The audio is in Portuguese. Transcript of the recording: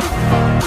Música